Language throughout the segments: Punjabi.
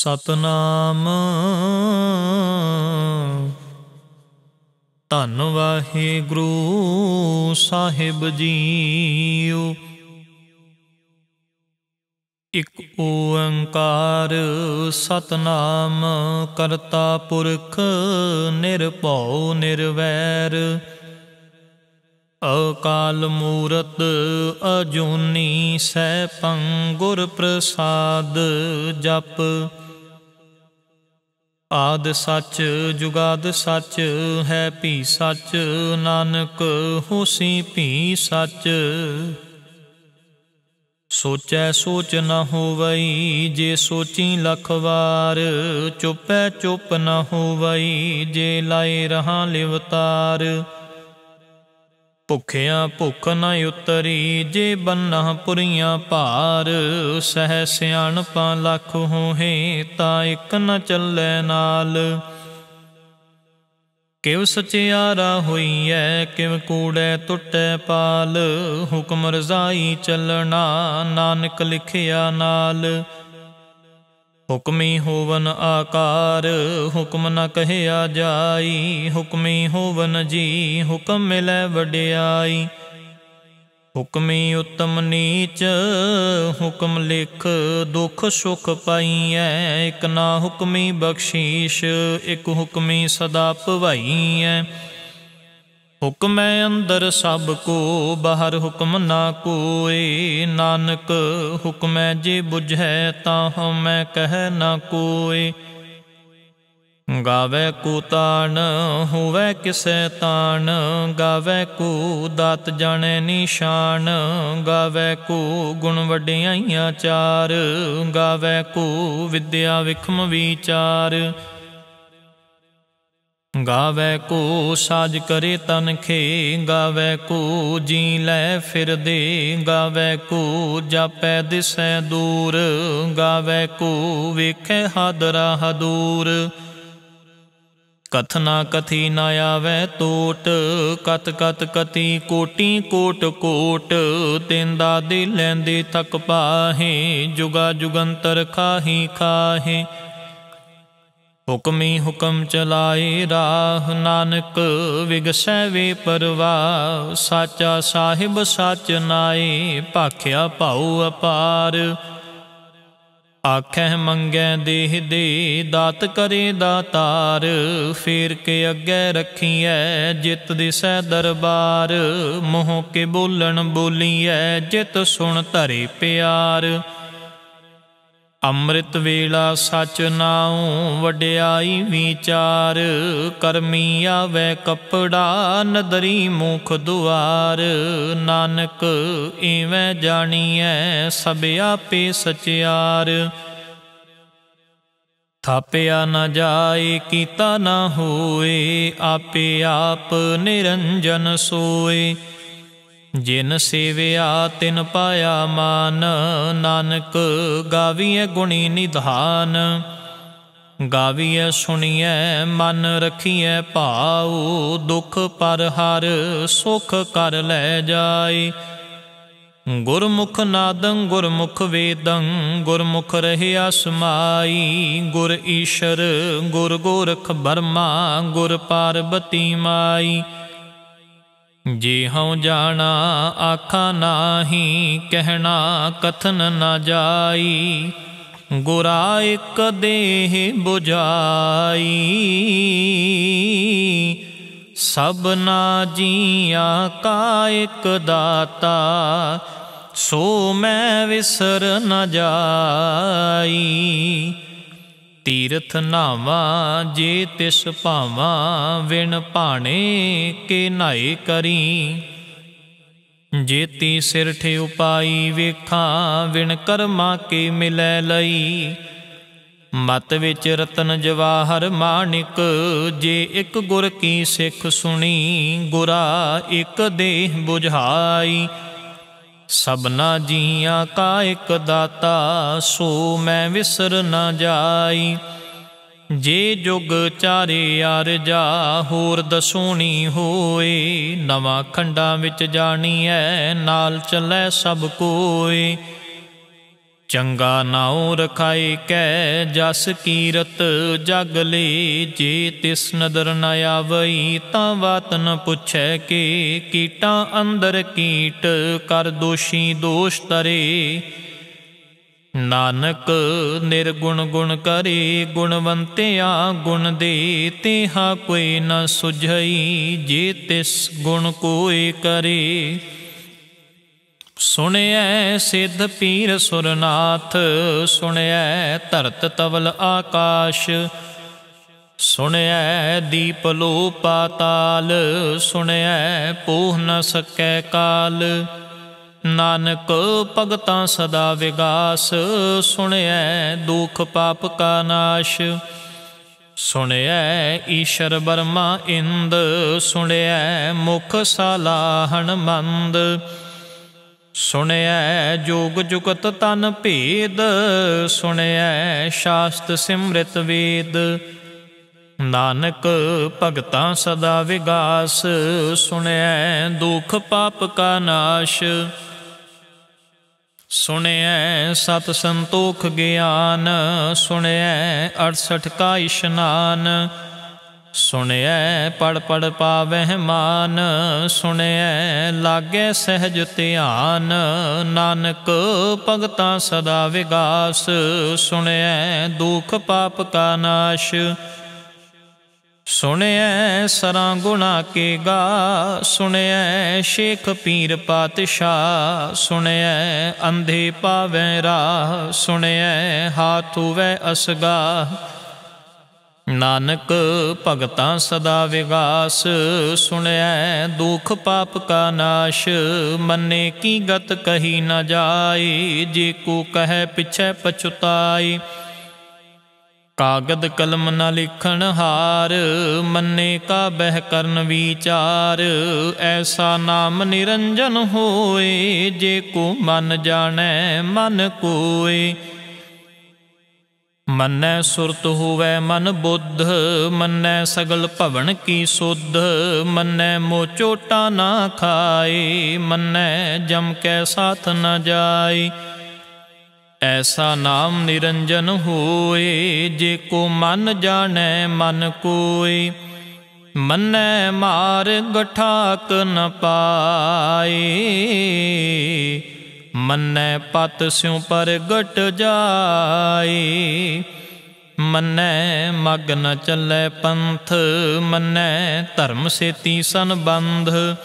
ਸਤਨਾਮ। ਧੰਨ ਵਾਹਿਗੁਰੂ ਸਾਹਿਬ ਜੀਓ। ਇਕ ਓੰਕਾਰ ਸਤਨਾਮ ਕਰਤਾ ਪੁਰਖ ਨਿਰਭਉ ਨਿਰਵੈਰ। ਅਕਾਲ ਮੂਰਤ ਅਜੂਨੀ ਸੈਭੰ ਗੁਰ ਪ੍ਰਸਾਦ ਜਪ। ਆਦ ਸੱਚ, ਜੁਗਾਦ ਸੱਚ, ਹੈ ਭੀ ਸੱਚ, ਨਾਨਕ ਹੋਸੀ ਭੀ ਸੱਚ। ਸੋਚੈ ਸੋਚ ਨ ਹੋਵਈ, ਜੇ ਸੋਚੀ ਲਖ ਵਾਰ, ਚੁੱਪੈ ਚੁੱਪ ਨ ਹੋਵਈ, ਜੇ ਲਾਏ ਰਹਾ ਲਿਵਤਾਰ। ਭੁਖਿਆ ਭੁਖ ਨ ਉਤਰੀ, ਜੇ ਬੰਨਾ ਪੁਰੀਆਂ ਭਾਰ, ਸਹਿ ਸਿਆਣਪਾਂ ਲੱਖ ਹੋਹੇ, ਤਾਂ ਇੱਕ ਨ ਚੱਲੈ ਨਾਲ। ਕਿਵ ਸਚਿਆਰਾ ਹੋਈਐ ਕਿਵ ਕੂੜੈ ਟੁੱਟੈ ਪਾਲ, ਹੁਕਮ ਰਜ਼ਾਈ ਚੱਲਣਾ, ਨਾਨਕ ਲਿਖਿਆ ਨਾਲ। ਹੁਕਮੀ ਹੋਵਨ ਆਕਾਰ, ਹੁਕਮ ਨ ਕਹਿਆ ਜਾਈ। ਹੁਕਮੀ ਹੋਵਨ ਜੀ, ਹੁਕਮ ਮਿਲੈ ਵਡਿਆਈ। ਹੁਕਮੀ ਉਤਮ ਨੀਚ, ਹੁਕਮ ਲਿਖ, ਦੁਖ ਸੁਖ ਪਾਈਐ। ਇਕ ਨਾ ਹੁਕਮੀ ਬਖਸ਼ੀਸ਼, ਇਕ ਹੁਕਮੀ ਸਦਾ ਭਵਾਈਐ। ਹੁਕਮੈ ਅੰਦਰ ਸਭ ਕੋ, ਬਾਹਰ ਹੁਕਮ ਨਾ ਕੋਏ। ਨਾਨਕ ਹੁਕਮੈ ਜੇ 부ਝੈ ਤਾਂ ਹਮੈ ਕਹਿ ਨਾ ਕੋਏ। ਗਾਵੇ ਕੋ ਤਾਣ, ਹੋਵੇ ਕਿਸੈ ਤਾਣ। ਗਾਵੇ ਕੋ ਦਾਤ ਜਾਣੈ ਨਿਸ਼ਾਨ। ਗਾਵੇ ਕੋ ਗੁਣ ਵਡਿਆਈਆਂ ਚਾਰ। ਗਾਵੇ ਕੋ ਵਿਦਿਆ ਵਿਖਮ ਵਿਚਾਰ। ਗਾਵੇ ਕੋ ਸਾਜ ਕਰੇ ਤਨ ਖੇ, ਗਾਵੇ ਕੋ ਜੀ ਲੈ ਫਿਰਦੇ ਗਾਵੇ ਕੋ ਜਾਪੈ ਦਿਸੈ ਦੂਰ, ਗਾਵੇ ਕੋ ਵੇਖੈ ਹਾਦਰਾ ਹਦੂਰ। ਕਥਨਾ ਕਥੀ ਨ ਆਵੇ ਟੋਟ ਕਤ ਕਤ ਕਤੀ ਕੋਟੀ ਕੋਟ ਕੋਟ ਤਿੰਦਾ ਦੇ ਲੈਂਦੇ ਤੱਕ ਪਾਹੇ, ਜੁਗਾ ਜੁਗੰਤਰ ਖਾਹੀ ਖਾਹੇ। ਹੁਕਮੀ ਹੁਕਮ ਚਲਾਏ ਰਾਹ ਨਾਨਕ, ਵਿਗਸੈ ਵੇ ਪਰਵਾ ਸਾਚਾ ਸਾਹਿਬ ਸੱਚ ਨਾਏ, ਭਾਖਿਆ ਭਾਉ ਅਪਾਰ। ਆਖੈ ਮੰਗੈ ਦੇਹ ਦੇ, ਦਾਤ ਕਰੇ ਦਾਤਾਰ, ਫੇਰ ਕੇ ਅੱਗੇ ਰੱਖੀਐ, ਜਿਤ ਦਿਸੈ ਦਰਬਾਰ। ਮੋਹ ਕੇ ਬੋਲਣ ਬੋਲੀਐ, ਜਿਤ ਸੁਣ ਧਰੇ ਪਿਆਰ। ਅੰਮ੍ਰਿਤ ਵੇਲਾ ਸਚ ਨਾਉ, ਵਡਿਆਈ ਵਿਚਾਰ। ਕਰਮੀ ਆਵੇ ਕਪੜਾ, ਨਦਰੀ ਮੁਖ ਦੁਆਰ। ਨਾਨਕ ਏਵੇਂ ਜਾਣੀਐ, ਸਭ ਆਪੇ ਸਚਿਆਰ। ਥਾਪਿਆ ਨਾ ਜਾਏ, ਕੀਤਾ ਨਾ ਹੋਏ, ਆਪੇ ਆਪ ਨਿਰੰਜਨ ਸੋਏ। ਜਿਨ ਸੇਵਿਆ ਤਿਨ ਪਾਇਆ ਮਾਨ, ਨਾਨਕ ਗਾਵੀਏ ਗੁਣੀ ਨਿਧਾਨ। ਗਾਵੀਏ ਸੁਣੀਐ, ਮਨ ਰਖੀਐ ਭਾਉ, ਦੁਖ ਪਰ ਹਰ ਸੁਖ ਕਰ ਲੈ ਜਾਏ। ਗੁਰਮੁਖ ਨਾਦੰ, ਗੁਰਮੁਖ ਵੇਦੰ, ਗੁਰਮੁਖ ਰਹਿਆ ਸਮਾਈ ਗੁਰ ਈਸ਼ਰ, ਗੁਰ ਗੋਰਖ ਬਰਮਾ, ਗੁਰ ਪਾਰਬਤੀ ਮਾਈ। ਜੇ ਹਉ ਜਾਣਾ ਆਖਾ ਨਾਹੀ, ਕਹਿਣਾ ਕਥਨ ਨਾ ਜਾਈ, ਗੁਰਾ ਇਕ ਦੇਹ 부ਜਾਈ ਸਭਨਾ ਜੀਆਂ ਕਾ ਇਕ ਦਾਤਾ, ਸੋ ਮੈਂ ਵਿਸਰ ਨ ਜਾਈ। ਤੀਰਥ ਨਾਵਾ, ਜੇ ਤਿਸ ਭਾਵਾ ਵਿਣ ਭਾਣੇ ਕੇ ਨਾਏ ਕਰੀ। ਜੇਤੀ ਸਿਰ ਠੇ ਉਪਾਈ ਵੇਖਾਂ, ਵਿਣ ਕਰਮਾ ਕੇ ਮਿਲੈ ਲਈ। ਮਤ ਵਿੱਚ ਰਤਨ ਜਵਾਹਰ ਮਾਣਿਕ, ਜੇ ਇੱਕ ਗੁਰ ਕੀ ਸਿੱਖ ਸੁਣੀ, ਗੁਰਾ ਇੱਕ ਦੇਹ ਬੁਝਾਈ। ਸਭਨਾ ਜੀਆਂ ਕਾ ਇੱਕ ਦਾਤਾ, ਸੋ ਮੈਂ ਵਿਸਰ ਨਾ ਜਾਈ। ਜੇ ਜੁਗ ਚਾਰੇ ਅਰਜਾ ਹੋਰ ਦਸੂਣੀ ਹੋਏ। ਨਵਾਂ ਖੰਡਾਂ ਵਿੱਚ ਜਾਣੀ ਜਾਣੀਐ ਨਾਲ ਚੱਲੈ ਸਭ ਕੋਏ। ਚੰਗਾ ਨਾਉ ਰਖਾਈ ਕੈ ਜਸ ਕੀਰਤ ਜਗ ਲੇ। ਜੇ ਤਿਸ ਨਦਰ ਨ ਆਵਈ, ਤਾਂ ਬਾਤ ਨ ਪੁੱਛੈ ਕਿ। ਕੀਟਾਂ ਅੰਦਰ ਕੀਟ, ਕਰ ਦੋਸ਼ੀ ਦੋਸ਼ ਤਰੇ ਨਾਨਕ ਨਿਰਗੁਣ ਗੁਣ ਕਰੇ, ਗੁਣਵੰਤਿਆ ਗੁਣ ਦੇ। ਤੇਹਾ ਕੋਈ ਨ ਸੁਝਈ, ਜੇ ਤਿਸ ਗੁਣ ਕੋਈ ਕਰੇ। ਸੁਣਿਐ ਸਿੱਧ ਪੀਰ ਸੁਰਨਾਥ, ਸੁਣਿਐ ਧਰਤ ਤਵਲ ਆਕਾਸ਼, ਸੁਣਿਐ ਦੀਪ ਲੋ ਪਾਤਾਲ ਸੁਣਿਐ ਪੋਹ ਨ ਸਕੈ ਕਾਲ। ਨਾਨਕ ਭਗਤਾਂ ਸਦਾ ਵਿਗਾਸ, ਸੁਣਿਐ ਦੁਖ ਪਾਪ ਕਾ ਨਾਸ਼। ਸੁਣਿਐ ਈਸ਼ਰ ਬਰਮਾ ਇੰਦ, ਸੁਣਿਐ ਮੁਖ ਸਾਲਾਹਣ ਮੰਦ। ਸੁਣਿਐ ਜੋਗ ਜੁਗਤ ਤਨ ਭੇਦ, ਸੁਣਿਐ ਸ਼ਾਸਤ ਸਿਮ੍ਰਿਤ ਵੇਦ। ਨਾਨਕ ਭਗਤਾਂ ਸਦਾ ਵਿਗਾਸ, ਸੁਣਿਐ ਦੁਖ ਪਾਪ ਕਾ ਨਾਸ਼। ਸੁਣਿਐ ਸਤ ਸੰਤੋਖ ਗਿਆਨ, ਸੁਣਿਐ 68 ਕਾ ਇਸ਼ਨਾਨ। ਸੁਣਿਐ ਪੜ ਪੜ ਪਾਵਹਿ ਮਾਨ। ਸੁਣਿਐ, ਲਾਗੇ ਸਹਿਜ ਧਿਆਨ। ਨਾਨਕ ਭਗਤਾਂ ਸਦਾ ਵਿਗਾਸ। ਸੁਣਿਐ, ਦੁਖ ਪਾਪ ਕਾ ਨਾਸ਼। ਸੁਣਿਐ, ਸਰਾਂ ਗੁਣਾ ਕੇ ਗਾ। ਸੁਣਿਐ, ਸ਼ੇਖ ਪੀਰ ਪਾਤਸ਼ਾਹ। ਸੁਣਿਐ, ਅੰਧੇ ਪਾਵੈ ਰਾਹ। ਸੁਣਿਐ ਹਾਥੂ ਵੈ ਅਸਗਾ ਨਾਨਕ ਭਗਤਾਂ ਸਦਾ ਵਿਗਾਸ, ਸੁਣੈ ਦੁਖ ਪਾਪ ਕਾ ਨਾਸ਼, ਮੰਨੇ ਕੀ ਗਤ ਕਹੀ ਨਾ ਜਾਏ ਜੇ ਕੋ ਕਹੈ ਪਿਛੈ ਪਛੁਤਾਈ। ਕਾਗਦ ਕਲਮ ਨ ਲਿਖਣ ਹਾਰ, ਮੰਨੇ ਕਾ ਬਹਿ ਕਰਨ ਵਿਚਾਰ, ਐਸਾ ਨਾਮ ਨਿਰੰਜਨ ਹੋਏ, ਜੇ ਕੋ ਮਨ ਜਾਣੈ ਮਨ ਕੋਏ। ਮੰਨੈ ਸੁਰਤ ਹੋਵੈ ਮਨ ਬੁੱਧ, ਮੰਨੈ ਸਗਲ ਭਵਨ ਕੀ ਸੁਧ, ਮੰਨੈ ਮੋ ਚੋਟਾ ਨਾ ਖਾਏ, ਮੰਨੈ ਜਮ ਕੈ ਸਾਥ ਨ ਜਾਏ। ਐਸਾ ਨਾਮ ਨਿਰੰਜਨ ਹੋਏ, ਜੇ ਕੋ ਮਨ ਜਾਣੈ ਮਨ ਕੋਏ। ਮੰਨੈ ਮਾਰ ਗਠਾਕ ਨ ਪਾਏ। ਮੰਨੈ ਪਤ ਸਿਉ ਪ੍ਰਗਟ ਜਾਏ ਮੰਨੈ ਮਗ ਨ ਚੱਲੈ ਪੰਥ, ਮੰਨੈ ਧਰਮ ਸੇਤੀ ਸੰਬੰਧ।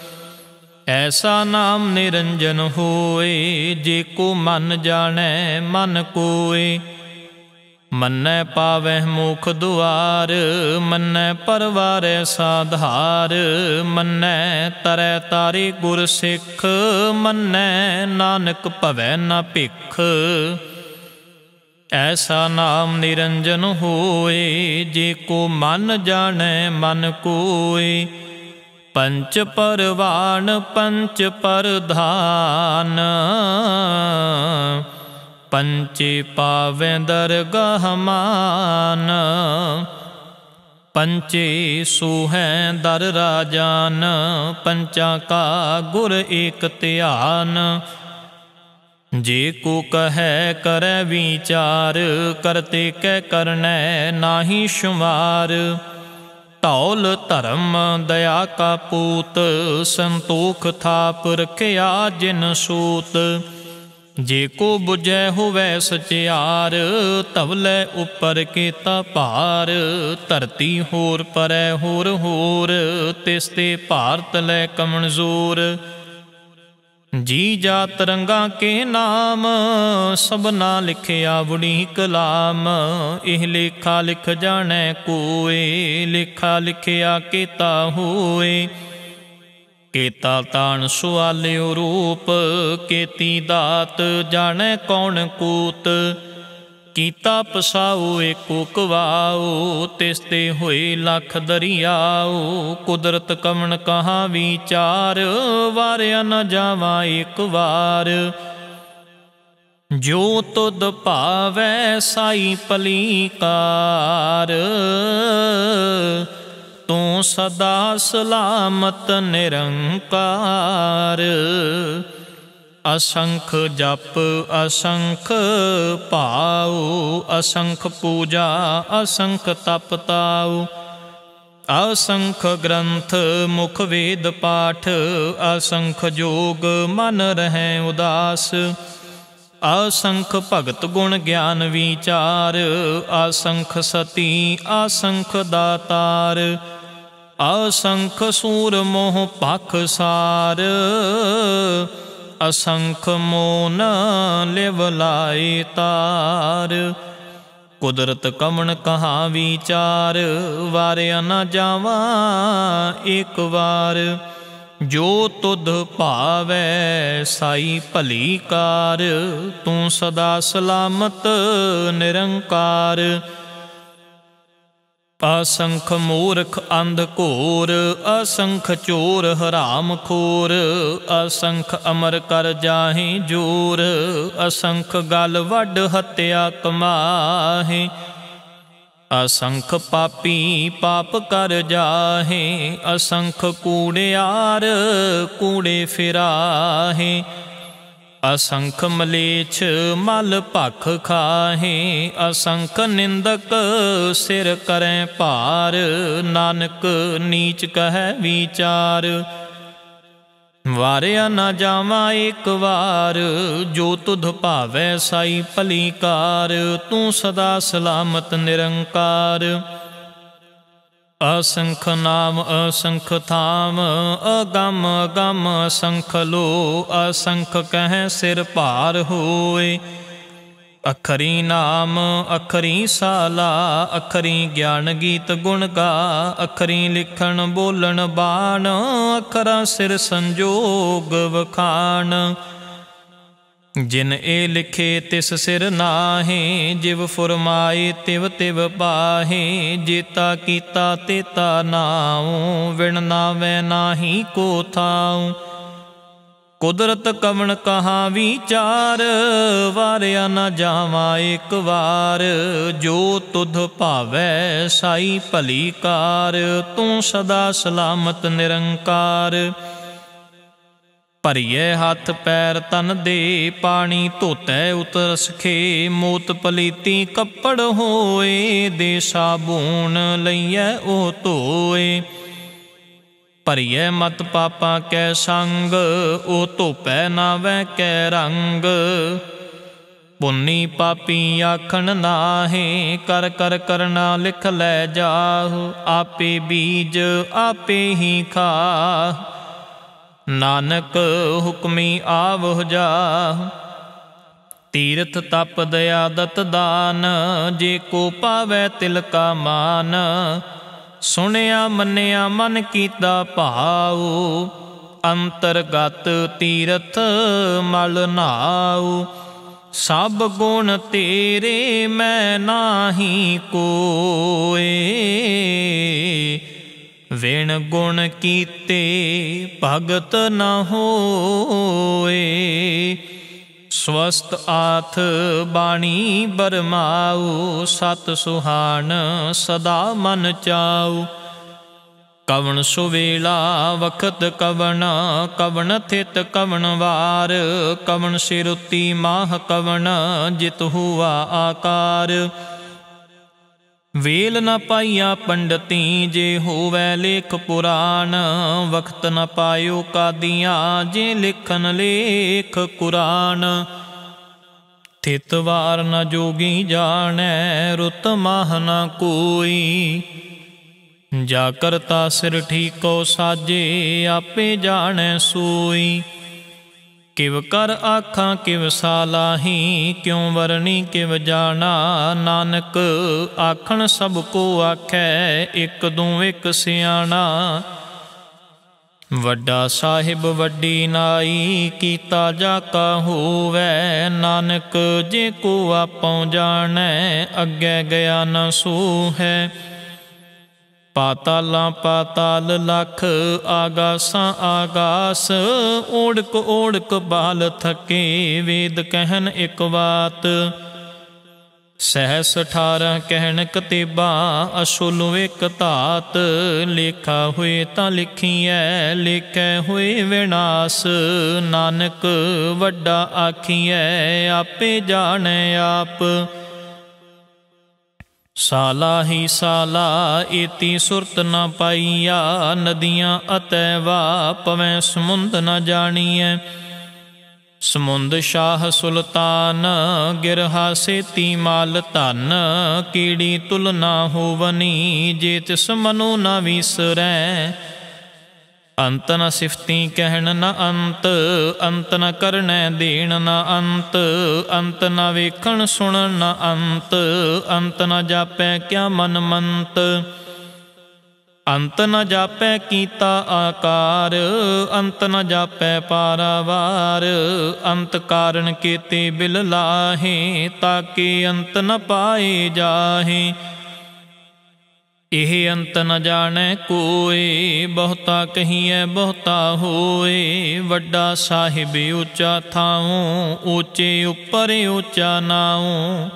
ਐਸਾ ਨਾਮ ਨਿਰੰਜਨ ਹੋਏ, ਜੇ ਕੋ ਮਨ ਜਾਣੈ ਮਨ ਕੋਏ। ਮੰਨੈ ਪਾਵੈ ਮੁਖ ਦੁਆਰ, ਮੰਨੈ ਪਰਵਾਰੈ ਸਾਧਾਰ, ਮੰਨੈ ਤਰੈ ਤਾਰੇ ਗੁਰ ਸਿੱਖ, ਮੰਨੈ ਨਾਨਕ ਭਵੈ ਨਾ ਭਿਖ। ਐਸਾ ਨਾਮ ਨਿਰੰਜਨ ਹੋਏ, ਜੇ ਕੋ ਮਨ ਜਾਣੈ ਮਨ ਕੋਏ। ਪੰਚ ਪਰਵਾਨ, ਪੰਚ ਪਰਧਾਨ। ਪੰਚੇ ਪਾਵੇਂ ਦਰਗਾਹ ਮਾਨ, ਪੰਚੇ ਸੂਹੈ ਦਰ ਰਾਜਾਨ, ਪੰਚਾ ਕਾ ਗੁਰ ਏਕ ਧਿਆਨ। ਜੇ ਕੋ ਕਹੈ ਕਰੈ ਵਿਚਾਰ, ਕਰਤੇ ਕੈ ਕਰਨੈ ਨਾਹੀ ਸ਼ੁਮਾਰ। ਧੌਲ ਧਰਮ ਦਇਆ ਕਾ ਪੂਤ, ਸੰਤੋਖ ਥਾਪ ਰਖਿਆ ਜਿਨ ਸੂਤ। ਜੇ ਕੋ 부ਜੈ ਹੋਵੈ ਸਚਿਆਰ ਧਵਲੇ ਉਪਰ ਕੀਤਾ ਭਾਰ। ਧਰਤੀ ਹੋਰ ਪਰੈ ਹੋਰ ਹੋਰ, ਤਿਸ ਤੇ ਭਾਰਤ ਲੈ ਕਮਨਜ਼ੂਰ ਜੀ ਜਾ ਤਰੰਗਾ ਕੇ ਨਾਮ, ਸਭਨਾ ਲਿਖਿਆ ਬੁੜੀ ਕਲਾਮ ਇਹ ਲੇਖਾ ਲਿਖ ਜਾਣੈ ਕੋਏ, ਲੇਖਾ ਲਿਖਿਆ ਕੀਤਾ ਹੋਏ। ਕੇਤਾ ਤਾਣ ਸੁਆਲਿਓ ਰੂਪ, ਕੇਤੀ ਦਾਤ ਜਾਣੈ ਕੌਣ ਕੂਤ। ਕੀਤਾ ਪਸਾਉ ਏਕੋ ਕਵਾਉ, ਤਿਸ ਤੇ ਹੋਏ ਲੱਖ ਦਰਿਆਉ। ਕੁਦਰਤ ਕਮਣ ਕਹਾ ਵਿਚਾਰ, ਵਾਰਿਆ ਨ ਜਾਵਾ ਇੱਕ ਵਾਰ। ਜੋ ਤੁਧ ਭਾਵੈ ਸਾਈ ਪਲੀਕਾਰ ਤੂੰ ਸਦਾ ਸਲਾਮਤ ਨਿਰੰਕਾਰ। ਅਸੰਖ ਜਪ, ਅਸੰਖ ਭਾਉ, ਅਸੰਖ ਪੂਜਾ, ਅਸੰਖ ਤਪ ਤਾਉ। ਅਸੰਖ ਗ੍ਰੰਥ, ਮੁਖ ਵੇਦ ਪਾਠ, ਅਸੰਖ ਜੋਗ ਮਨ ਰਹਿ ਉਦਾਸ। ਅਸੰਖ ਭਗਤ ਗੁਣ ਗਿਆਨ ਵਿਚਾਰ, ਅਸੰਖ ਸਤੀ, ਅਸੰਖ ਦਾਤਾਰ। ਅਸੰਖ ਸੂਰ ਮੋਹ ਪਖ ਸਾਰ, ਅਸੰਖ ਮੋਨ ਲਿਵ ਲਾਈ ਤਾਰ। ਕੁਦਰਤ ਕਮਣ ਕਹਾ ਵਿਚਾਰ, ਵਾਰਿਆ ਨਾ ਜਾਵਾਂ ਇੱਕ ਵਾਰ। ਜੋ ਤੁਧ ਭਾਵੈ ਸਾਈ ਭਲੀ ਕਾਰ, ਤੂੰ ਸਦਾ ਸਲਾਮਤ ਨਿਰੰਕਾਰ। ਅਸੰਖ ਮੂਰਖ ਅੰਧ ਘੋਰ, ਅਸੰਖ ਚੋਰ ਹਰਾਮ ਖੋਰ, ਅਸੰਖ ਅਮਰ ਕਰ ਜਾਹੇ ਜੋਰ, ਅਸੰਖ ਗਲ ਵੱਡ ਹੱਤਿਆ ਕਮਾਹੇ, ਅਸੰਖ ਪਾਪੀ ਪਾਪ ਕਰ ਜਾਹੇ, ਅਸੰਖ ਕੂੜਿਆਰ ਕੂੜੇ ਫਿਰਾਹੇ ਅਸੰਖ ਮਲੇਛ ਮਲ ਭਖ ਖਾਹੇ, ਅਸੰਖ ਨਿੰਦਕ ਸਿਰ ਕਰੈ ਭਾਰ, ਨਾਨਕ ਨੀਚ ਕਹੈ ਵਿਚਾਰ। ਵਾਰਿਆ ਨਾ ਜਾਵਾਂ ਇੱਕ ਵਾਰ, ਜੋ ਤੁਧ ਭਾਵੈ ਸਾਈ ਭਲੀ ਕਾਰ ਤੂੰ ਸਦਾ ਸਲਾਮਤ ਨਿਰੰਕਾਰ। ਅਸੰਖ ਨਾਮ, ਅਸੰਖ ਥਾਮ, ਅਗੰਮ ਅਗੰਮ ਅਸੰਖ ਲੋ, ਅਸੰਖ ਕਹਿ ਸਿਰ ਭਾਰ ਹੋਏ। ਅਖਰੀ ਨਾਮ, ਅਖਰੀ ਸਾਲਾ, ਅਖਰੀ ਗਿਆਨ ਗੀਤ ਗੁਣ ਗਾ, ਅਖਰੀ ਲਿਖਣ ਬੋਲਣ ਬਾਣ, ਅਖਰਾ ਸਿਰ ਸੰਜੋਗ ਵਖਾਣ। ਜਿਨ ਇਹ ਲਿਖੇ ਤਿਸ ਸਿਰ ਨਾਹੇ, ਜਿਵ ਫੁਰਮਾਏ ਤਿਵ ਤਿਵ ਪਾਹੇ, ਜੇਤਾ ਕੀਤਾ ਤੇਤਾ ਨਾਉ, ਵਿਣ ਨਾਵੇ ਨਾਹੀ ਕੋ ਥਾਉ। ਕੁਦਰਤ ਕਵਣ ਕਹਾ ਵਿਚਾਰ, ਵਾਰਿਆ ਨਾ ਜਾਵਾਂ ਇੱਕ ਵਾਰ। ਜੋ ਤੁਧ ਭਾਵੈ ਸਾਈ ਭਲੀ ਕਾਰ, ਤੂੰ ਸਦਾ ਸਲਾਮਤ ਨਿਰੰਕਾਰ। ਭਰੀਏ ਹੱਥ ਪੈਰ ਤਨ ਦੇ, ਪਾਣੀ ਧੋਤੈ ਉਤਰ ਸਖੇ ਮੋਤ ਪਲੀਤੀ ਕੱਪੜ ਹੋਏ, ਦੇ ਸਾਬੂਨ ਲਈਐ ਉਹ ਧੋਏ। ਭਰੀਏ ਮਤ ਪਾਪਾਂ ਕੈ ਸੰਗ, ਉਹ ਧੋਪੈ ਨਾ ਵੈ ਕੈ ਰੰਗ। ਪੁੰਨੀ ਪਾਪੀ ਆਖਣ ਨਾਹੇ, ਕਰ ਕਰ ਕਰਨਾ ਲਿਖ ਲੈ ਜਾਹੁ, ਆਪੇ ਬੀਜ ਆਪੇ ਹੀ ਖਾ ਨਾਨਕ ਹੁਕਮੀ ਆਵਹ ਜਾ ਤੀਰਥ ਤਪ ਦਇਆ ਦਤ ਦਾਨ, ਜੇ ਕੋ ਪਾਵੈ ਤਿਲ ਕਾ ਮਾਨ, ਸੁਣਿਆ ਮੰਨਿਆ ਮਨ ਕੀਤਾ ਭਾਉ, ਅੰਤਰਗਤ ਤੀਰਥ ਮਲ ਨਾਉ, ਸਭ ਗੁਣ ਤੇਰੇ ਮੈਂ ਨਾਹੀ ਕੋਏ। ਵਿਣ ਗੁਣ ਕੀਤੇ, ਭਗਤ ਨ ਹੋਏ। ਸਵਸਤ ਆਥ ਬਾਣੀ ਬਰਮਾਉ, ਸਤ ਸੁਹਾਨ ਸਦਾ ਮਨ ਚਾਉ। ਕਵਣ ਸੁਵੇਲਾ ਵਖਤ ਕਵਣ ਕਵਣ ਥਿਤ ਕਵਣ ਵਾਰ। ਕਵਣ ਸਿਰੁਤੀ ਮਾਹ ਕਵਣ, ਜਿਤ ਹੁਆ ਆਕਾਰ। ਵੇਲ ਨ ਪਾਈਆਂ ਪੰਡਤੀ, ਜੇ ਹੋਵੈ ਲੇਖ ਪੁਰਾਨ ਵਖਤ ਨ ਪਾਇਓ ਕਾਦੀਆਂ, ਜੇ ਲਿਖਨ ਲੇਖ ਕੁਰਾਨ। ਥਿਤ ਵਾਰ ਨ ਜੋਗੀ ਜਾਣੈ, ਰੁਤ ਮਾਹ ਨ ਕੋਈ। ਜਾ ਕਰਤਾ ਸਿਰ ਠੀਕੋ ਸਾਜੇ, ਆਪੇ ਜਾਣੈ ਸੋਈ। ਕਿਵ ਕਰ ਆਖਾਂ ਕਿਵ ਸਾਲਾਹੀ, ਕਿਉ ਵਰਣੀ ਕਿਵ ਜਾਣਾ? ਨਾਨਕ ਆਖਣ ਸਭ ਕੋ ਆਖੈ, ਇੱਕ ਦੂ ਇੱਕ ਸਿਆਣਾ। ਵੱਡਾ ਸਾਹਿਬ ਵੱਡੀ ਨਾਈ, ਕੀਤਾ ਜਾ ਕਾ ਹੋਵੈ? ਨਾਨਕ ਜੇ ਕੋ ਆਪਉ ਜਾਣੈ, ਅੱਗੇ ਗਿਆ ਨ ਸੂ ਹੈ ਪਾਤਾਲਾਂ ਪਾਤਾਲ ਲਖ ਆਗਾਸਾਂ ਆਗਾਸ, ਓੜਕ ਓੜਕ ਬਾਲ ਥਕੇ ਵੇਦ ਕਹਿਣ ਇੱਕ ਬਾਤ ਸਹਸ 18 ਕਹਿਣ ਕਤੇਬਾ, ਅਸੁਲ ਇਕ ਧਾਤ, ਲੇਖਾ ਹੋਏ ਤਾਂ ਲਿਖੀਐ, ਲੇਖੈ ਹੋਏ ਵਿਨਾਸ਼। ਨਾਨਕ ਵੱਡਾ ਆਖੀਐ, ਆਪੇ ਜਾਣੈ ਆਪ। ਸਾਲਾ ਹੀ ਸਾਲਾ, ਏਤੀ ਸੁਰਤ ਨ ਪਾਈਆ, ਨਦੀਆਂ ਅਤੈ ਵਾ ਪਵੇਂ ਸਮੁੰਦ ਨ ਜਾਣੀਐ। ਸਮੁੰਦ ਸ਼ਾਹ ਸੁਲਤਾਨ, ਗਿਰਹਾ ਸੇਤੀ ਮਾਲ ਧਨ, ਕੀੜੀ ਤੁਲਨਾ ਹੋਵਨੀ, ਜੇ ਤਿਸ ਮਨੁ ਨ ਵਿਸਰੈ। ਅੰਤ ਨ ਸਿਫਤੀ ਕਹਿਣ ਨ ਅੰਤ ਅੰਤ ਨ ਕਰਨੈ ਦੇਣ ਨ ਅੰਤ ਅੰਤ ਨ ਵੇਖਣ ਸੁਣਨ ਨ ਅੰਤ ਅੰਤ ਨ ਜਾਪੈ ਕਿਆ ਮਨ ਮੰਤ। ਅੰਤ ਨ ਜਾਪੈ ਕੀਤਾ ਆਕਾਰ, ਅੰਤ ਨ ਜਾਪੈ ਪਾਰਾਵਾਰ, ਅੰਤ ਕਾਰਨ ਕੀਤੇ ਬਿਲ ਲਾਹੇ ਤਾਕੇ ਅੰਤ ਨ ਪਾਏ ਜਾਹੇ। ਇਹ ਅੰਤ ਨ ਜਾਣੈ ਕੋਏ, ਬਹੁਤਾ ਕਹੀਐ, ਬਹੁਤਾ ਹੋਏ। ਵੱਡਾ ਸਾਹਿਬ ਉੱਚਾ ਥਾਉ, ਉੱਚੇ ਉੱਪਰ ਉੱਚਾ ਨਾਉ।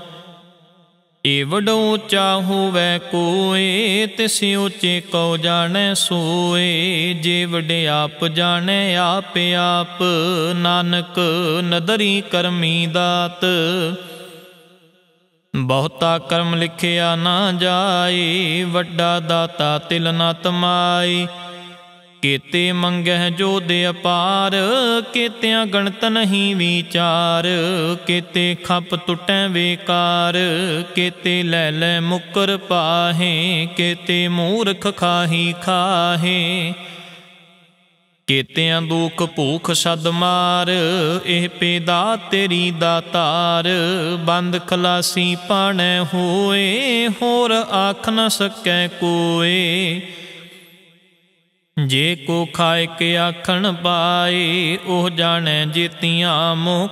ਏ ਵਡੋ ਉੱਚਾ ਹੋਵੇ ਕੋਏ, ਤਿਸ ਉੱਚੇ ਕਉ ਜਾਣੈ ਸੋਏ। ਜੇ ਵਡੇ ਆਪ ਜਾਣੈ, ਆਪ ਆਪ। ਨਾਨਕ ਨਦਰੀ ਕਰਮੀ ਦਾਤ। ਬਹੁਤਾ ਕਰਮ ਲਿਖਿਆ ਨਾ ਜਾਏ ਵੱਡਾ ਦਾਤਾ ਤਿਲ ਨਾ ਤਮਾਈ। ਕੀਤੇ ਮੰਗਹਿ ਜੋ ਦੇ ਅਪਾਰ, ਕੀਤਿਆਂ ਗਣਤ ਨਹੀਂ ਵਿਚਾਰ। ਕੀਤੇ ਖੱਪ ਟੁੱਟੈ ਵੇਕਾਰ, ਕੀਤੇ ਲੈ ਲੈ ਮੁਕਰ ਪਾਹੇ, ਕੀਤੇ ਮੂਰਖ ਖਾਹੀ ਖਾਹੇ। ਕੀਤਿਆਂ ਦੁਖ ਭੂਖ ਸਦ ਮਾਰ, ਇਹ ਪੇਦਾ ਤੇਰੀ ਦਾਤਾਰ ਬੰਦ ਖਲਾਸੀ ਪਾਣੈ ਹੋਏ, ਹੋਰ ਆਖ ਨ ਸਕੈ ਕੋਏ। ਜੇ ਕੋ ਖਾਇ ਕੇ ਆਖਣ ਪਾਏ, ਉਹ ਜਾਣੈ ਜੀਤੀਆਂ ਮੋਹ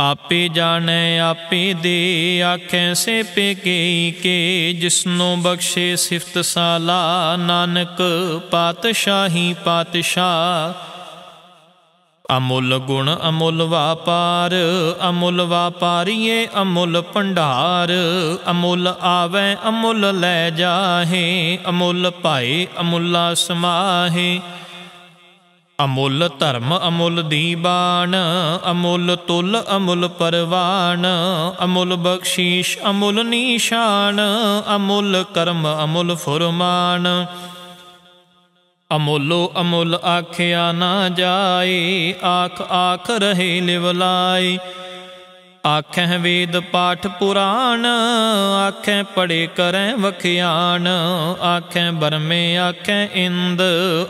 ਆਪੇ ਜਾਣੈ, ਆਪੇ ਦੇ, ਆਖੈ ਸੇ ਪੇ ਕੇ ਕੇ ਜਿਸਨੋ ਬਖਸ਼ੇ ਸਿਫਤ ਸਾਲਾ, ਨਾਨਕ ਪਾਤਸ਼ਾਹੀ ਪਾਤਸ਼ਾਹ। ਅਮੁੱਲ ਗੁਣ ਅਮੁੱਲ ਵਾਪਾਰ, ਅਮੁੱਲ ਵਾਪਾਰੀਏ ਅਮੁੱਲ ਭੰਡਾਰ, ਅਮੁੱਲ ਆਵੇ ਅਮੁੱਲ ਲੈ ਜਾਹੇ, ਅਮੁੱਲ ਭਾਏ ਅਮੁੱਲਾ ਸਮਾਹੇ। ਅਮੁੱਲ ਧਰਮ ਅਮੁੱਲ ਦੀਬਾਨ ਅਮੁੱਲ ਤੁਲ ਅਮੁੱਲ ਪਰਵਾਨ ਅਮੁੱਲ ਬਖਸ਼ੀਸ਼ ਅਮੁੱਲ ਨਿਸ਼ਾਨ, ਅਮੁੱਲ ਕਰਮ ਅਮੁੱਲ ਫੁਰਮਾਨ। ਅਮੁੱਲੋ ਅਮੁੱਲ ਆਖਿਆ ਨਾ ਜਾਏ, ਆਖ ਆਖ ਰਹੇ ਲਿਵਲਾਈ ਆਖੈ ਵੇਦ ਪਾਠ ਪੁਰਾਣ ਆਖੈ ਪੜੇ ਕਰੈ ਵਖਿਆਣ। ਆਖੈ ਬਰਮੇ ਆਖੈ ਇੰਦ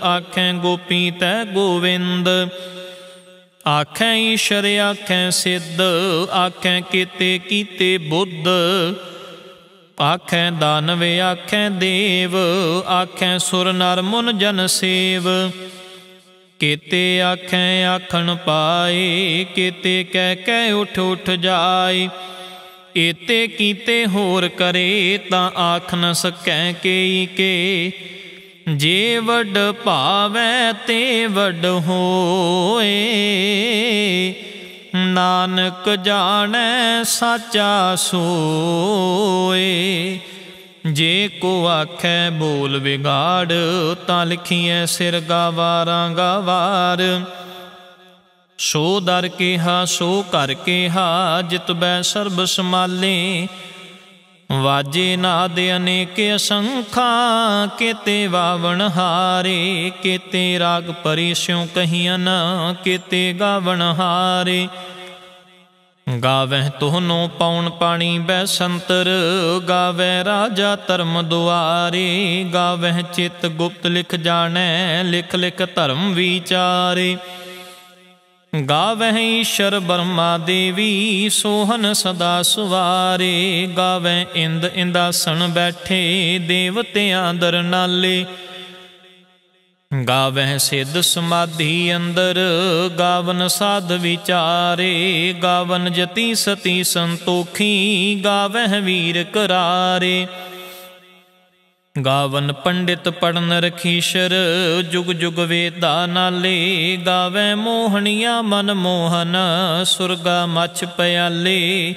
ਆਖੈ ਗੋਪੀ ਤੈ ਗੋਵਿੰਦ। ਆਖੈ ਈਸ਼ਰ ਆਖੈ ਸਿੱਧ ਆਖੈ ਕੀਤੇ ਕੀਤੇ ਬੁੱਧ। ਆਖੈ ਦਾਨਵੇ ਆਖੈ ਦੇਵ ਆਖੈ ਸੁਰ ਨਰ ਮੁਨ ਜਨ ਸੇਵ। ਕੀਤੇ ਆਖੈ ਆਖਣ ਪਾਏ, ਕੀਤੇ ਕਹਿ ਕਹਿ ਉਠ ਉਠ ਜਾਏ। ਏਤੇ ਕੀਤੇ ਹੋਰ ਕਰੇ ਤਾਂ ਆਖ ਨ ਸਕੈ ਕੇਈ ਕੇ। ਜੇ ਵੱਡ ਭਾਵੈ ਤੇ ਵੱਡ ਹੋਏ। ਨਾਨਕ ਜਾਣੈ ਸਾਚਾ ਸੋਏ। ਜੇ ਕੋ ਆਖੈ ਬੋਲ ਵਿਗਾੜ, ਤਾਂ ਲਿਖੀਐ ਸਿਰ ਗਾਵਾਰਾਂ ਗਾਵਾਰ ਸੋ ਦਰ ਕਿਹਾ, ਸੋ ਕਰ ਕਿਹਾ, ਜਿਤ ਬੈ ਸਰਬ ਸਮਾਲੇ ਵਾਜੇ ਨਾਦ ਅਨੇਕ ਅਸੰਖਾ, ਕੀਤੇ ਵਾਵਣ ਹਾਰੇ। ਕੀਤੇ ਰਾਗ ਪਰਿਸ਼ਿਉ ਕਹੀਆਂ ਨਾ, ਕੀਤੇ ਗਾਵਣ ਹਾਰੇ। ਗਾਵਹਿ ਤੋਹਨੋ ਪਾਉਣ ਪਾਣੀ ਬੈ ਸੰਤਰ ਗਾਵੈ ਰਾਜਾ ਧਰਮ ਦੁਆਰੇ, ਗਾਵਹਿ ਚਿਤ ਗੁਪਤ ਲਿਖ ਜਾਣੈ, ਲਿਖ ਲਿਖ ਧਰਮ ਵਿਚਾਰੇ। ਗਾਵਹਿ ਈਸ਼ਰ ਬਰਮਾ ਦੇਵੀ, ਸੋਹਨ ਸਦਾ ਸੁਵਾਰੇ ਗਾਵੈ ਇੰਦ ਇੰਦਾਸਣ ਬੈਠੇ, ਦੇਵਤਿਆਂ ਦਰ ਨਾਲੇ। ਗਾਵਹਿ ਸਿੱਧ ਸਮਾਧੀ ਅੰਦਰ, ਗਾਵਨ ਸਾਧ ਵਿਚਾਰੇ, ਗਾਵਨ ਜਤੀ ਸਤੀ ਸੰਤੋਖੀ, ਗਾਵਹਿ ਵੀਰ ਕਰਾਰੇ। ਗਾਵਨ ਪੰਡਿਤ ਪੜਨ ਰਖੀਸ਼ਰ, ਜੁਗ ਜੁਗ ਵੇਦਾ ਨਾਲੇ ਗਾਵੇ ਮੋਹਣੀਆਂ ਮਨ ਮੋਹਨ, ਸੁਰਗਾ ਮਛ ਪਿਆਲੇ।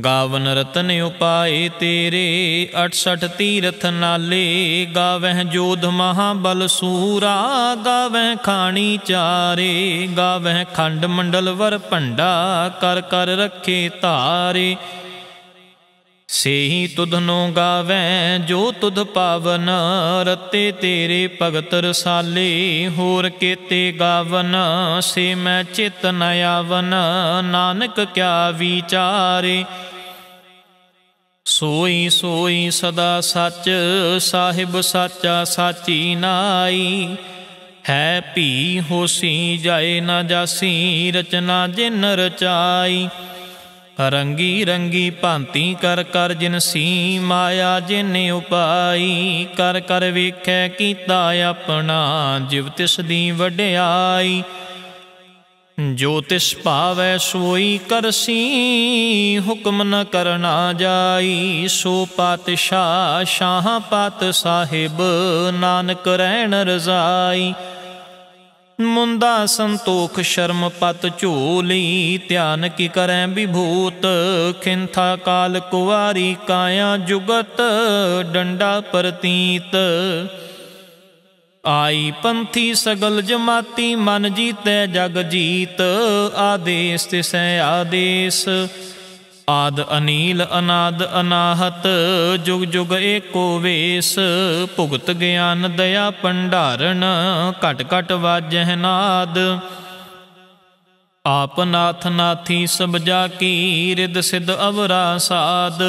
ਗਾਵਨ ਰਤਨ ਉਪਾਏ ਤੇਰੇ 68 ਤੀਰਥ ਨਾਲੇ, ਗਾਵਹਿ ਜੋਧ ਮਹਾਬਲ ਸੂਰਾ, ਗਾਵਹਿ ਖਾਣੀ ਚਾਰੇ, ਗਾਵਹਿ ਖੰਡ ਮੰਡਲ ਵਰ ਭੰਡਾ, ਕਰ ਕਰ ਰੱਖੇ ਧਾਰੇ ਸੇਹੀ ਤੁਧਨੋ ਗਾਵੈ ਜੋ ਤੁਧ ਪਾਵਨ, ਰਤੇ ਤੇਰੇ ਭਗਤ ਰਸਾਲੇ, ਹੋਰ ਕੀਤੇ ਗਾਵਨ, ਸੇ ਮੈਂ ਚਿਤ ਨ ਆਵਨ, ਨਾਨਕ ਕਿਆ ਵਿਚਾਰੇ। ਸੋਈ ਸੋਈ ਸਦਾ ਸੱਚ, ਸਾਹਿਬ ਸਾਚਾ ਸਾਚੀ ਨਾਈ। ਹੈ ਭੀ ਹੋਸੀ ਜਾਏ ਨਾ ਜਾਸੀ, ਰਚਨਾ ਜਿਨ ਰਚਾਈ। ਰੰਗੀ ਰੰਗੀ ਭਾਂਤੀ ਕਰ ਕਰ ਜਿਨ ਸੀ ਮਾਇਆ ਜਿਨ ਉਪਾਈ ਕਰ ਕਰ ਵੇਖੈ ਕੀਤਾ ਆਪਣਾ, ਜਿਵ ਤਿਸ ਦੀ ਵਡਿਆਈ। ਜੋ ਤਿਸ ਭਾਵੈ ਸੋਈ ਕਰਸੀ ਹੁਕਮ ਨ ਕਰਨਾ ਜਾਈ। ਸੋ ਪਾਤਸ਼ਾਹ, ਸ਼ਾਹ ਪਾਤ ਸਾਹਿਬ, ਨਾਨਕ ਰਹਿਣ ਰਜ਼ਾਈ। ਮੁੰਦਾ ਸੰਤੋਖ ਸ਼ਰਮ ਪਤ ਝੋਲੀ ਧਿਆਨ ਕੀ ਕਰੈ ਵਿਭੂਤ? ਖਿੰਥਾ ਕਾਲ ਕੁਵਾਰੀ ਕਾਇਆ ਜੁਗਤ, ਡੰਡਾ ਪ੍ਰਤੀਤ। ਆਈ ਪੰਥੀ ਸਗਲ ਜਮਾਤੀ, ਮਨ ਜੀਤੈ ਜਗ ਜੀਤ। ਆਦੇਸ ਤਿਸੈ ਆਦੇਸ। ਆਦ ਅਨੀਲ ਅਨਾਦ ਅਨਾਹਤ, ਜੁਗ ਜੁਗ ਏਕੋ ਵੇਸ, ਭੁਗਤ ਗਿਆਨ ਦਇਆ ਭੰਡਾਰਨ ਘਟ ਘਟ ਵਾਜਹਿ ਨਾਦ। ਆਪ ਨਾਥ ਨਾਥੀ ਸਭ ਜਾ ਕੀ ਰਿਦ ਸਿਧ ਅਵਰਾ ਸਾਧ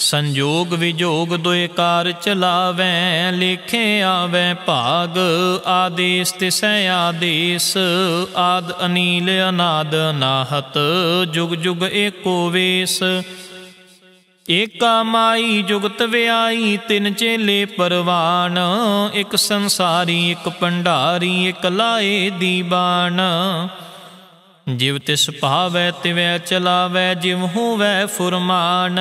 ਸੰਜੋਗ ਵਿਜੋਗ ਦੁਇ ਕਾਰ ਚਲਾਵੈ, ਲੇਖੇ ਆਵੈ ਭਾਗ, ਆਦੇਸ ਤਿਸੈ ਆਦੇਸ, ਆਦ ਅਨੀਲ ਅਨਾਦ ਨਾਹਤ, ਜੁਗ ਜੁਗ ਏਕੋ ਵੇਸ। ਏਕਾ ਮਾਈ ਜੁਗਤ ਵਿਆਈ, ਤਿੰਨ ਚੇਲੇ ਪਰਵਾਨ, ਇੱਕ ਸੰਸਾਰੀ, ਇੱਕ ਭੰਡਾਰੀ ਇੱਕ ਲਾਏ ਦੀਬਾਨ। ਜਿਵ ਤਿਸ ਭਾਵੈ ਤਿਵੈ ਚਲਾਵੈ, ਜਿਵ ਹੋਵੈ ਫੁਰਮਾਨ,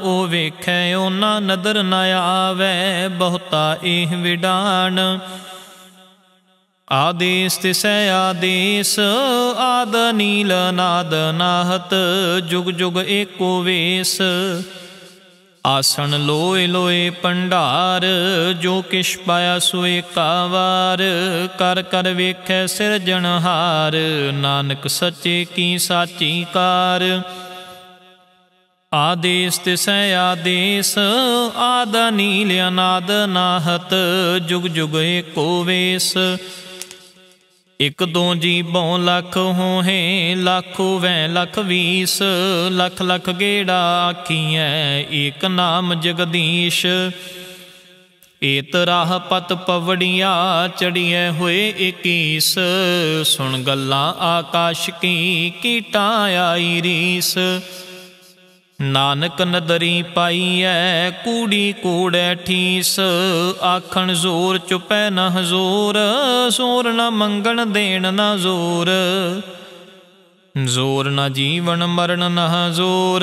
ਉਹ ਵੇਖੈ ਉਹਨਾਂ ਨਦਰ ਨ ਆਵੈ, ਬਹੁਤਾ ਇਹ ਵਿਡਾਨ। ਆਦੇਸ ਤਿਸੈ ਆਦੇਸ, ਆਦ ਨੀਲ ਨਾਦ ਨਾਹਤ, ਜੁਗ ਜੁਗ ਏਕੋ ਵੇਸ। ਆਸਣ ਲੋਏ ਲੋਏ ਭੰਡਾਰ, ਜੋ ਕਿਛ ਪਾਇਆ ਸੋਏ ਕਾਵਾਰ, ਕਰ ਕਰ ਵੇਖੈ ਸਿਰਜਣਹਾਰ ਨਾਨਕ ਸੱਚੇ ਕੀ ਸਾਚੀ ਕਾਰ। ਆਦੇਸ ਤਿਸੈ ਆਦੇਸ, ਆਦ ਨੀਲ ਅਨਾਦ ਨਾਹਤ, ਜੁਗ ਜੁਗ ਏਕੋ ਵੇਸ। ਇਕ ਦੋ ਜੀ ਬਉ ਲੱਖ ਹੋਹੇ, ਲੱਖੋ ਵੈ ਲਖ ਵੀਸ, ਲਖ ਲਖ ਗੇੜਾ ਆਖੀਐ, ਏਕ ਨਾਮ ਜਗਦੀਸ਼। ਏਤ ਰਾਹ ਪਤ ਪਵੜੀਆ ਚੜੀਐ ਹੋਏ 21 ਸੁਣ ਗੱਲਾਂ ਆਕਾਸ਼ ਕੀ, ਕੀਟਾਂ ਆਈ ਰੀਸ। ਨਾਨਕ ਨਦਰੀ ਪਾਈਐ, ਕੂੜੀ ਕੂੜੈ ਠੀਸ। ਆਖਣ ਜ਼ੋਰ ਚੁਪੈ ਨਾ ਹਜ਼ੂਰ ਜ਼ੋਰ ਨਾ ਮੰਗਣ ਦੇਣ ਨਾ ਜ਼ੋਰ। ਜ਼ੋਰ ਨਾ ਜੀਵਨ ਮਰਨ ਨਾ ਜ਼ੋਰ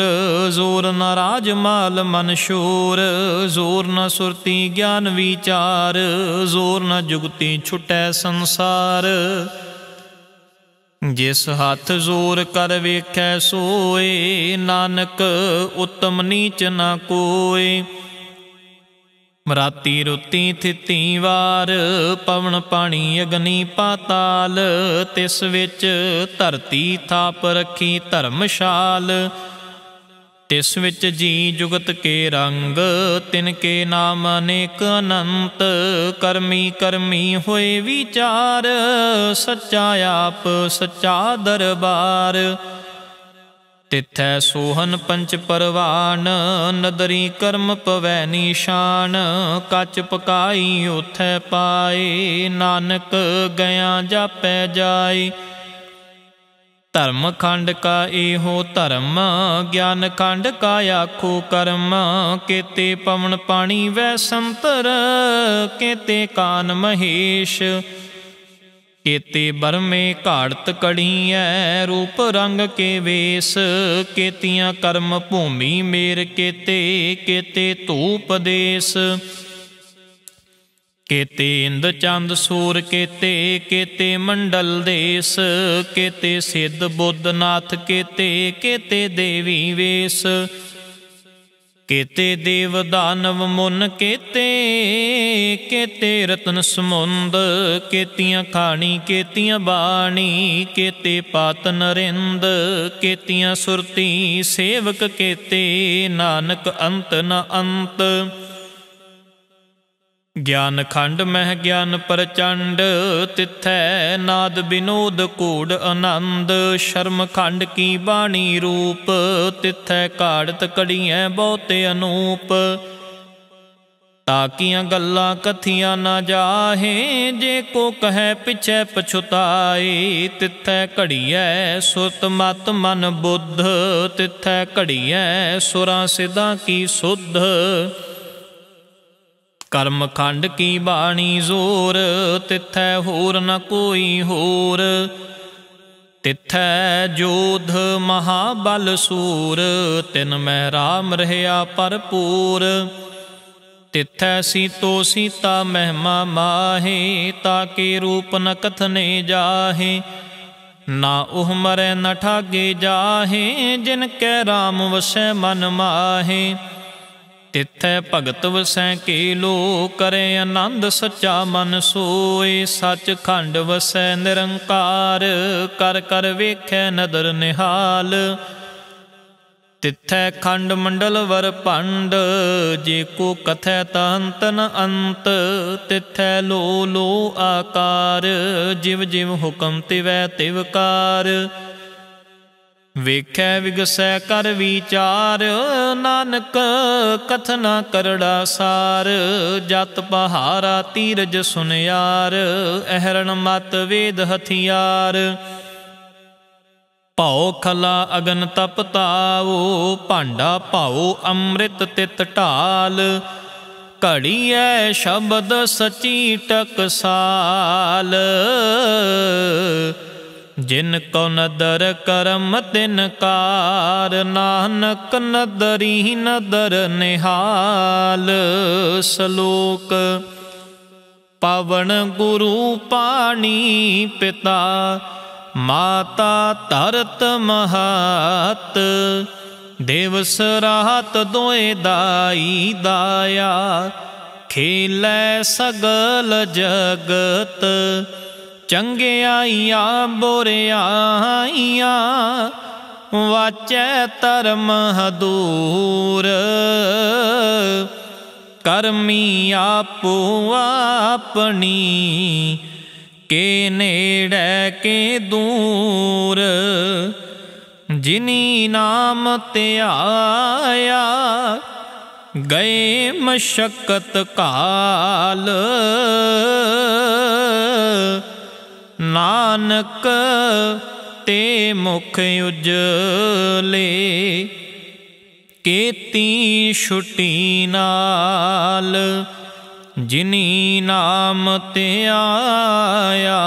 ਜ਼ੋਰ ਨਾ ਰਾਜ ਮਾਲ ਮਨ ਸ਼ੋਰ। ਜ਼ੋਰ ਨਾ ਸੁਰਤੀ ਗਿਆਨ ਵਿਚਾਰ, ਜ਼ੋਰ ਨਾ ਜੁਗਤੀ ਛੁਟੈ ਸੰਸਾਰ। ਜਿਸ ਹੱਥ ਜ਼ੋਰ ਕਰ ਵੇਖੈ ਸੋਏ, ਨਾਨਕ ਉਤਮ ਨੀਚ ਨਾ ਕੋਏ। ਮਰਾਤੀ ਰੁੱਤੀ ਥਿਤੀ ਵਾਰ, ਪਵਨ ਪਾਣੀ ਅਗਨੀ ਪਾਤਾਲ, ਤਿਸ ਵਿੱਚ ਧਰਤੀ ਥਾਪ ਰੱਖੀ ਧਰਮਸ਼ਾਲ। ਤਿਸ ਵਿੱਚ ਜੀ ਜੁਗਤ ਕੇ ਰੰਗ, ਤਿਨ ਕੇ ਨਾਮ ਅਨੇਕ ਅਨੰਤ, ਕਰਮੀ ਕਰਮੀ ਹੋਏ ਵਿਚਾਰ, ਸੱਚਾ ਆਪ, ਸੱਚਾ ਦਰਬਾਰ। ਤਿਥੈ ਸੋਹਨ ਪੰਚ ਪਰਵਾਨ, ਨਦਰੀ ਕਰਮ ਪਵੈ ਨਿਸ਼ਾਨ, ਕੱਚ ਪਕਾਈ ਉਥੈ ਪਾਏ, ਨਾਨਕ ਗਿਆ ਜਾਪੈ ਜਾਏ। ਧਰਮ ਖੰਡ ਕਾ ਇਹੋ ਧਰਮ, ਗਿਆਨ ਖੰਡ ਕਾ ਆਖੋ ਕਰਮ, ਕੇਤੇ ਪਵਨ ਪਾਣੀ ਵੈ ਸੰਤਰ, ਕੇਤੇ ਕਾਨ ਮਹੇਸ਼। ਕੇਤੇ ਬਰਮੇ ਘਾੜਤ ਕੜੀ ਐ ਰੂਪ ਰੰਗ ਕੇ ਵੇਸ। ਕੇਤੀਆਂ ਕਰਮ ਭੂਮੀ ਮੇਰ ਕੇਤੇ ਕੇਤੇ ਧੂਪ ਦੇਸ। ਕੇਤੇ ਇੰਦ ਚੰਦ ਸੂਰ, ਕੇਤੇ ਕੇਤੇ ਮੰਡਲ ਦੇਸ, ਕੇਤੇ ਸਿੱਧ ਬੁੱਧ ਨਾਥ, ਕੇਤੇ ਕੇਤੇ ਦੇਵੀ ਵੇਸ। ਕੇਤੇ ਦੇਵ ਦਾਨਵ ਮੁਨ, ਕੇਤੇ ਕੇਤੇ ਰਤਨ ਸਮੁੰਦ, ਕੇਤੀਆਂ ਖਾਣੀ, ਕੇਤੀਆਂ ਬਾਣੀ, ਕੇਤੇ ਪਾਤ ਨਰਿੰਦ, ਕੇਤੀਆਂ ਸੁਰਤੀ ਸੇਵਕ, ਕੇਤੇ ਨਾਨਕ ਅੰਤ ਨ ਅੰਤ। ਗਿਆਨ ਖੰਡ ਮਹਿ ਗਿਆਨ ਪ੍ਰਚੰਡ, ਤਿਥੈ ਨਾਦ ਬਿਨੋਦ ਕੂੜ ਆਨੰਦ। ਸ਼ਰਮ ਖੰਡ ਕੀ ਬਾਣੀ ਰੂਪ, ਤਿਥੈ ਕਾੜਤ ਕੜੀਐ ਬਹੁਤੇ ਅਨੂਪ। ਤਾਕੀਆਂ ਗੱਲਾਂ ਕਥੀਆਂ ਨਾ ਜਾਹੇ, ਜੇ ਕੋ ਕਹੈ ਪਿਛੈ ਪਛੁਤਾਏ। ਤਿਥੈ ਘੜੀਐ ਸੁਰਤ ਮਤ ਮਨ ਬੁੱਧ, ਤਿਥੈ ਘੜੀਐ ਸੁਰਾਂ ਸਿਧਾਂ ਕੀ ਸੁਧ। ਕਰਮ ਖੰਡ ਕੀ ਬਾਣੀ ਜ਼ੋਰ? ਤਿਥੈ ਹੋਰ ਨ ਕੋਈ ਹੋਰ। ਤਿਥੈ ਜੋਧ ਮਹਾਬਲ ਸੂਰ। ਤਿਨ ਮੈਂ ਰਾਮ ਰਹਿਆ ਭਰਪੂਰ। ਤਿਥੈ ਸੀਤੋ ਸੀਤਾ ਮਹਿਮਾ ਮਾਹੇ ਤਾਕੇ ਰੂਪ ਨ ਕਥਨੇ ਜਾਹੇ। ਨਾ ਉਹ ਮਰੈ ਨ ਠਾਗੇ ਜਾਹੇ, ਜਿਨ ਕੈ ਰਾਮ ਵਸੈ ਮਨ ਮਾਹੇ। ਤਿਥੈ ਭਗਤ ਵਸੈ ਕੇ ਲੋ ਕਰੇ ਆਨੰਦ ਸੱਚਾ ਮਨ ਸੋਏ ਸੱਚ ਖੰਡ ਵਸੈ ਨਿਰੰਕਾਰ, ਕਰ ਕਰ ਵੇਖੈ ਨਦਰ ਨਿਹਾਲ। ਤਿਥੈ ਖੰਡ ਮੰਡਲ ਵਰ ਭੰਡ, ਜੇ ਕੋ ਕਥੈ ਤੰਤ ਨ ਅੰਤ। ਤਿਥੈ ਲੋ ਲੋ ਆਕਾਰ, ਜਿਵ ਜਿਵ ਹੁਕਮ ਤਿਵੈ ਤਿਵਕਾਰ ਵੇਖੈ ਵਿਗਸੈ ਕਰ ਵਿਚਾਰ, ਨਾਨਕ ਕਥਨਾ ਕਰੜਾ ਸਾਰ, ਜਤ ਪਹਾਰਾ ਤੀਰਜ ਸੁਨਿਆਰ, ਅਹਰਣ ਮਤ ਵੇਦ ਹਥਿਆਰ। ਭਉ ਖਲਾ ਅਗਨ ਤਪ ਤਾਵੋ ਭਾਂਡਾ ਭਾਉ ਅੰਮ੍ਰਿਤ ਤਿਤ ਢਾਲ। ਘੜੀਐ ਸ਼ਬਦ ਸਚੀ ਟਕਸਾਲ। ਜਿਨ ਕੋ ਨਦਰ ਕਰਮ, ਤਿਨ ਕਾਰ, ਨਾਨਕ ਨਦਰੀ ਨਦਰ ਨਿਹਾਲ, ਸ਼ਲੋਕ ਪਵਨ ਗੁਰੂ ਪਾਣੀ ਪਿਤਾ, ਮਾਤਾ ਧਰਤ ਮਹਾਤ ਦੇਵਸ ਰਾਤ ਦੋਏ ਦਾਈ ਦਾਇਆ, ਖੇਲੇ ਸਗਲ ਜਗਤ ਚੰਗਿਆਈਆਂ, ਬੁਰਿਆਈਆਂ, ਵਾਚੈ ਧਰਮ ਹਦੂਰ। ਕਰਮੀ ਆਪੋ ਆਪਣੀ, ਕੇ ਨੇੜੇ, ਕੇ ਦੂਰ। ਜਿਨੀ ਨਾਮ ਧਿਆਇਆ ਗਏ ਮਸ਼ਕਤ ਕਾਲ। ਨਾਨਕ ਤੇ ਮੁਖ ਉਜਲੇ, ਕੀਤੀ ਛੁਟੀ ਨਾਲ ਜਿਨੀ ਨਾਮ ਤੇ ਆਇਆ,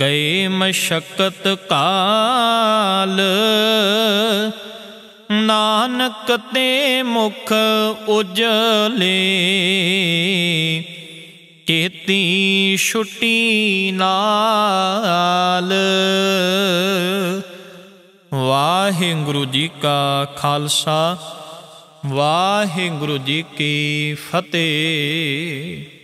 ਗਏ ਮਸ਼ਕਤ ਕਾਲ। ਨਾਨਕ ਤੇ ਮੁਖ ਉਜਲੇ ਕੀਤੀ ਛੁੱਟੀ ਨਾਲ। ਵਾਹਿਗੁਰੂ ਜੀ ਕਾ ਖਾਲਸਾ ਵਾਹਿਗੁਰੂ ਜੀ ਕੀ ਫਤਿਹ।